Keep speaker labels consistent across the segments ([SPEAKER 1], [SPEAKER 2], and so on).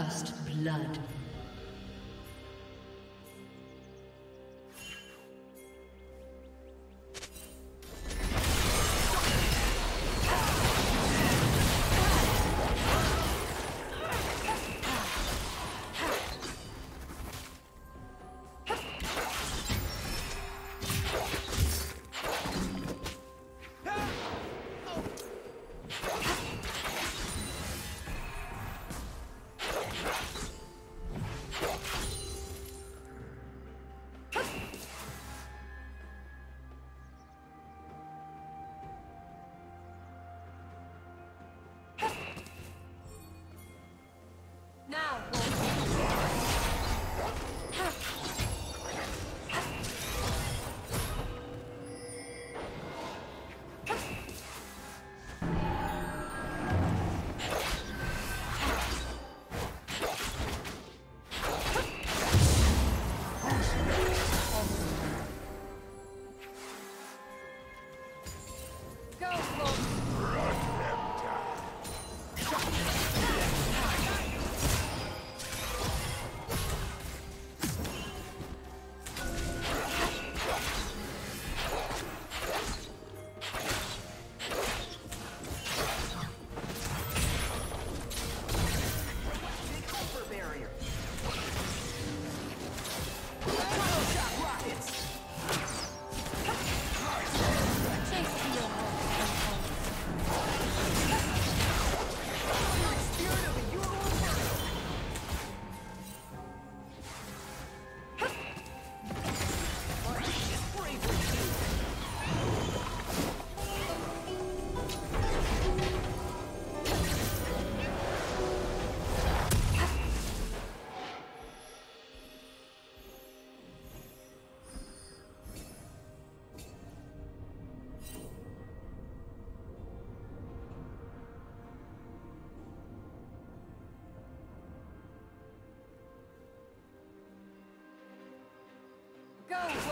[SPEAKER 1] First blood. Go!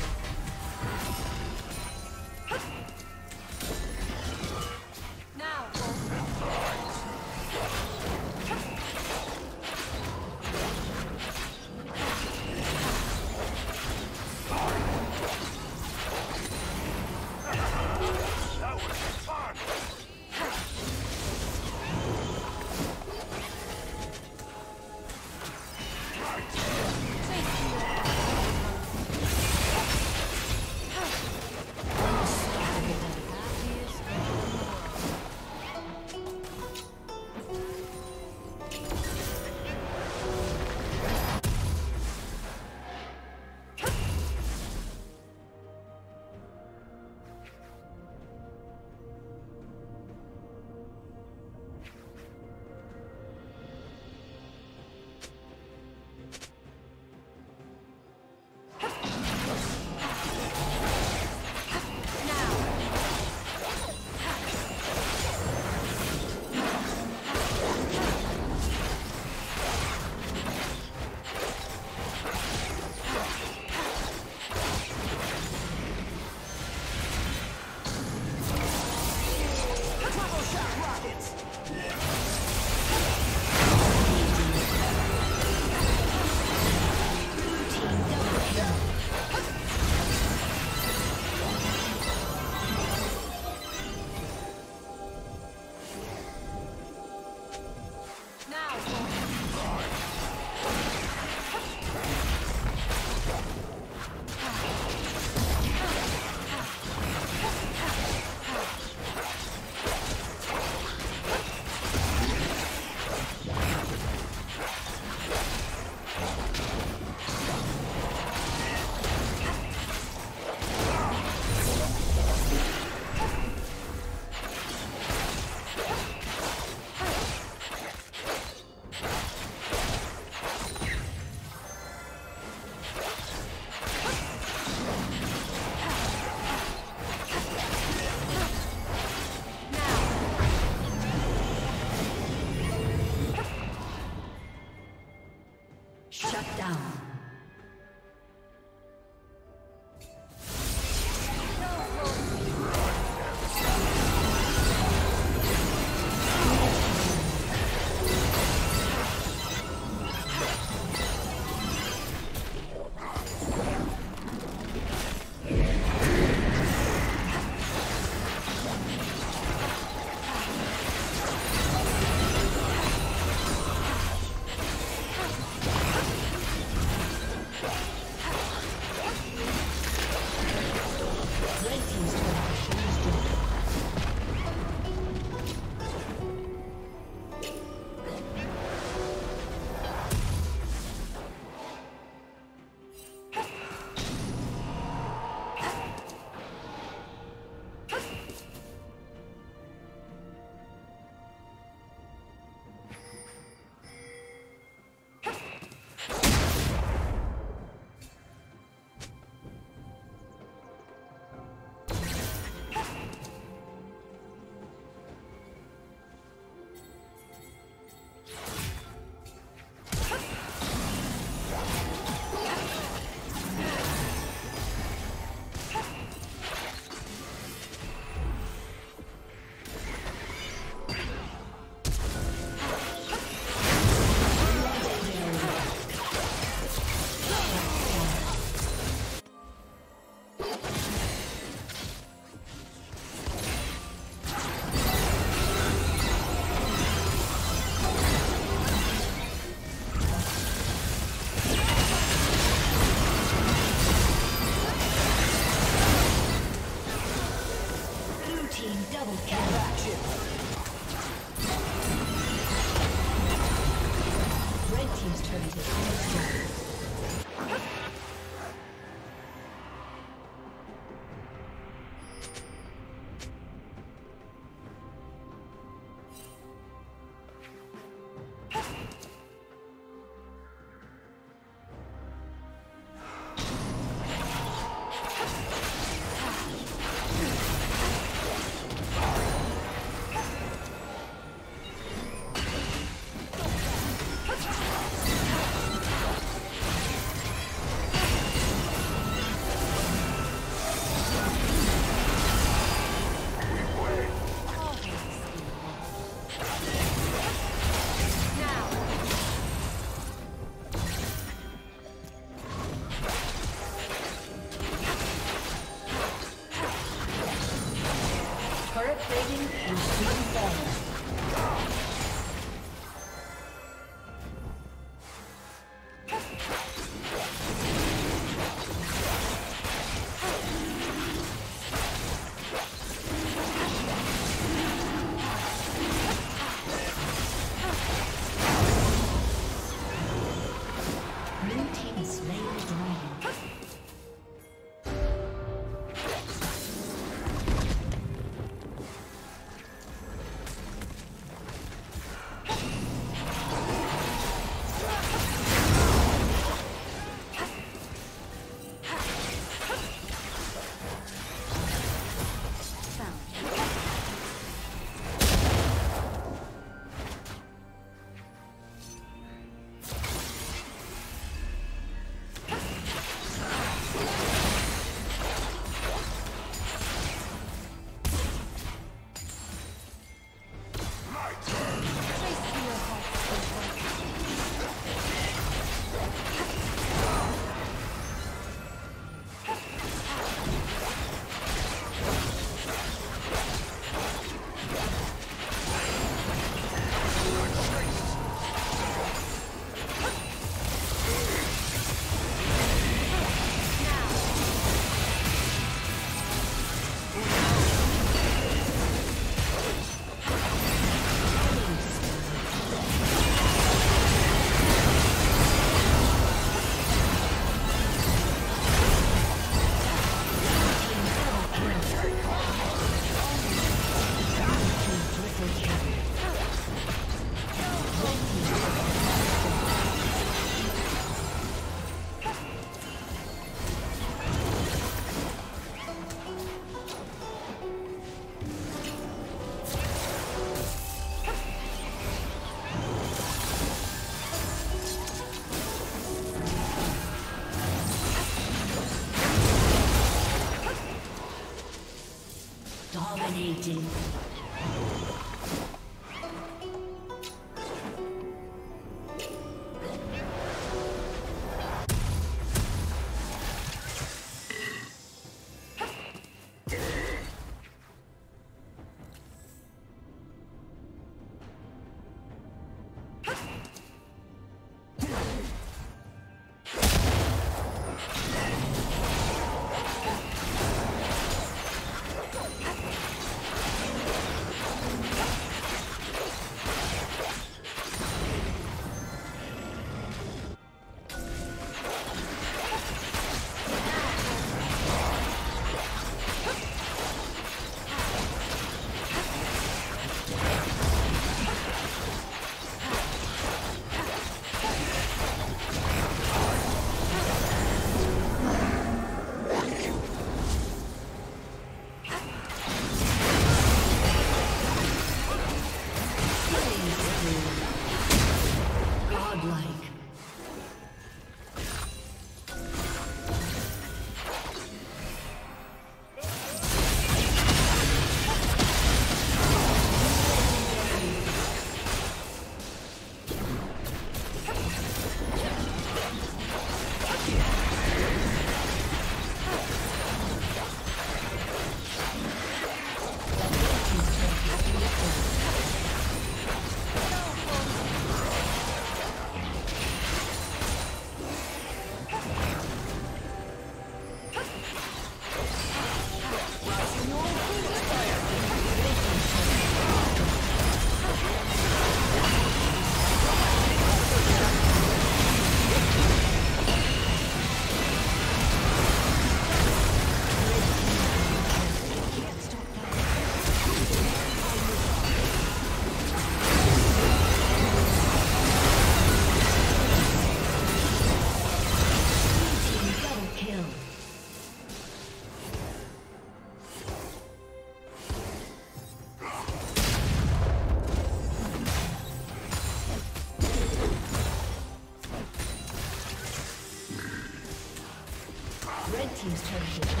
[SPEAKER 1] Team's